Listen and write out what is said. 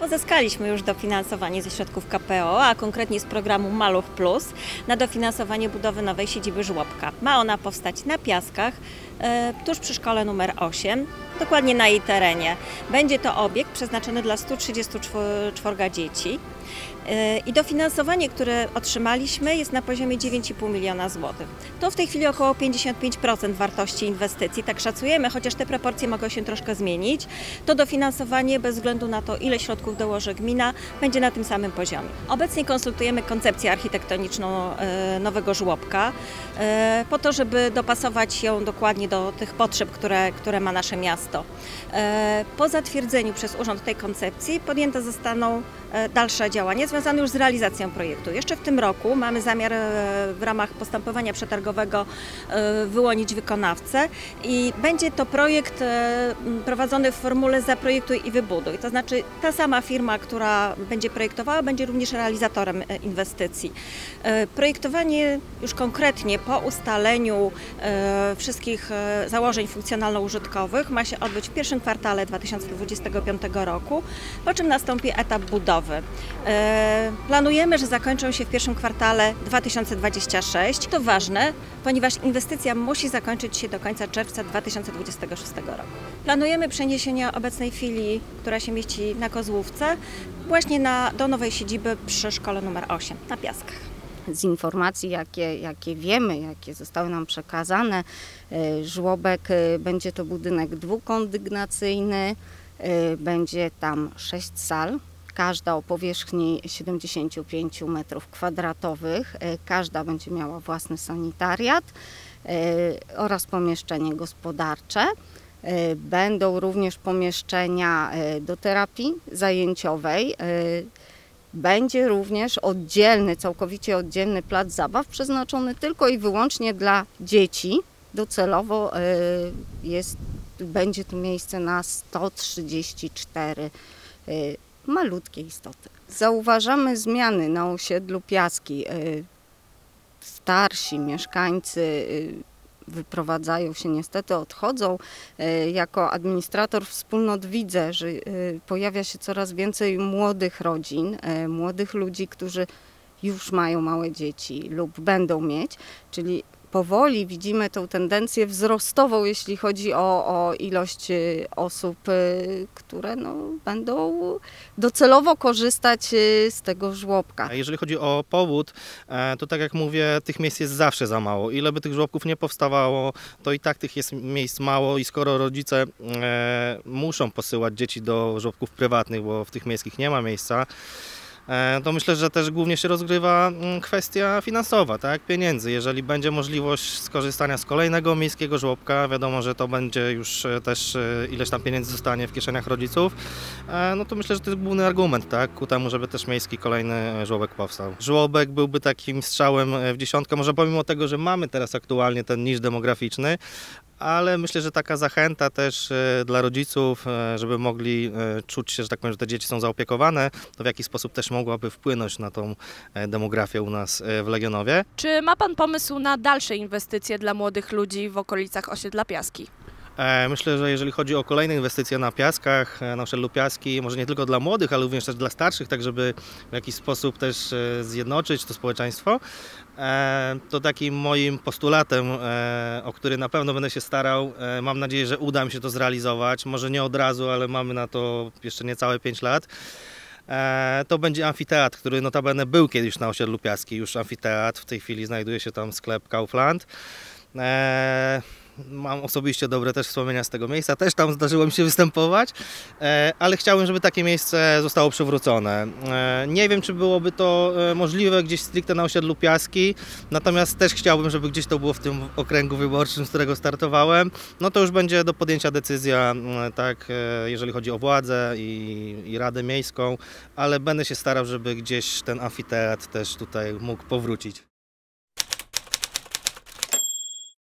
Pozyskaliśmy już dofinansowanie ze środków KPO, a konkretnie z programu Maluch Plus na dofinansowanie budowy nowej siedziby żłobka. Ma ona powstać na Piaskach, e, tuż przy szkole numer 8, dokładnie na jej terenie. Będzie to obiekt przeznaczony dla 134 dzieci. E, I dofinansowanie, które otrzymaliśmy jest na poziomie 9,5 miliona złotych. To w tej chwili około 55% wartości inwestycji, tak szacujemy, chociaż te proporcje mogą się troszkę zmienić. To dofinansowanie bez względu na to, ile środków dołoży gmina, będzie na tym samym poziomie. Obecnie konsultujemy koncepcję architektoniczną e, nowego żłobka, e, po to, żeby dopasować ją dokładnie do tych potrzeb, które, które ma nasze miasto. E, Po zatwierdzeniu przez urząd tej koncepcji podjęte zostaną e, dalsze działania związane już z realizacją projektu. Jeszcze w tym roku mamy zamiar e, w ramach postępowania przetargowego wyłonić wykonawcę i będzie to projekt prowadzony w formule zaprojektuj i wybuduj. To znaczy ta sama firma, która będzie projektowała, będzie również realizatorem inwestycji. Projektowanie już konkretnie po ustaleniu wszystkich założeń funkcjonalno-użytkowych ma się odbyć w pierwszym kwartale 2025 roku, po czym nastąpi etap budowy. E, Planujemy, że zakończą się w pierwszym kwartale 2026. To ważne, ponieważ inwestycja musi zakończyć się do końca czerwca 2026 roku. Planujemy przeniesienie obecnej filii, która się mieści na Kozłówce, właśnie na, do nowej siedziby przy szkole numer 8 na Piaskach. Z informacji, jakie, jakie wiemy, jakie zostały nam przekazane, e, żłobek e, będzie to budynek dwukondygnacyjny, e, będzie tam sześć sal, każda o powierzchni 75 m2, każda będzie miała własny sanitariat oraz pomieszczenie gospodarcze. Będą również pomieszczenia do terapii zajęciowej. Będzie również oddzielny, całkowicie oddzielny plac zabaw przeznaczony tylko i wyłącznie dla dzieci. Docelowo y, jest, będzie tu miejsce na 134 y, malutkie istoty. Zauważamy zmiany na osiedlu Piaski. Y, Starsi mieszkańcy wyprowadzają się, niestety odchodzą. E, Jako administrator wspólnot widzę, że e, pojawia się coraz więcej młodych rodzin, e, młodych ludzi, którzy już mają małe dzieci lub będą mieć, czyli powoli widzimy tą tendencję wzrostową, jeśli chodzi o, o ilość e, osób, e, które no, będą docelowo korzystać e, z tego żłobka. Jeżeli chodzi o powód, e, to tak jak mówię, tych miejsc jest zawsze za mało. Ile by tych żłobków nie powstawało, to i tak tych jest miejsc mało i skoro rodzice e, muszą posyłać dzieci do żłobków prywatnych, bo w tych miejskich nie ma miejsca, to myślę, że też głównie się rozgrywa mm, kwestia finansowa, tak, pieniędzy. Jeżeli będzie możliwość skorzystania z kolejnego miejskiego żłobka, wiadomo, że to będzie już e, też e, ileś tam pieniędzy zostanie w kieszeniach rodziców, e, no to myślę, że to jest główny argument, tak, ku temu, żeby też miejski kolejny e, żłobek powstał. Żłobek byłby takim strzałem e, w dziesiątkę, może pomimo tego, że mamy teraz aktualnie ten niż demograficzny, ale myślę, że taka zachęta też e, dla rodziców, e, żeby mogli e, czuć się, że tak powiem, że te dzieci są zaopiekowane, to w jaki sposób też mogłaby wpłynąć na tą e, demografię u nas e, w Legionowie. Czy ma Pan pomysł na dalsze inwestycje dla młodych ludzi w okolicach osiedla Piaski? E, Myślę, że jeżeli chodzi o kolejne inwestycje na piaskach, na osiedlu Piaski, może nie tylko dla młodych, ale również też dla starszych, tak żeby w jakiś sposób też zjednoczyć to społeczeństwo, to takim moim postulatem, o który na pewno będę się starał, mam nadzieję, że uda mi się to zrealizować, może nie od razu, ale mamy na to jeszcze niecałe 5 lat, to będzie amfiteatr, który notabene był kiedyś na osiedlu Piaski, już amfiteatr, w tej chwili znajduje się tam sklep Kaufland. Mam osobiście dobre też wspomnienia z tego miejsca, też tam zdarzyło mi się występować, e, ale chciałbym, żeby takie miejsce zostało przywrócone. E, Nie wiem, czy byłoby to e, możliwe gdzieś stricte na osiedlu Piaski, natomiast też chciałbym, żeby gdzieś to było w tym okręgu wyborczym, z którego startowałem. No to już będzie do podjęcia decyzja, tak, jeżeli chodzi o władzę i, i Radę Miejską, ale będę się starał, żeby gdzieś ten amfiteatr też tutaj mógł powrócić.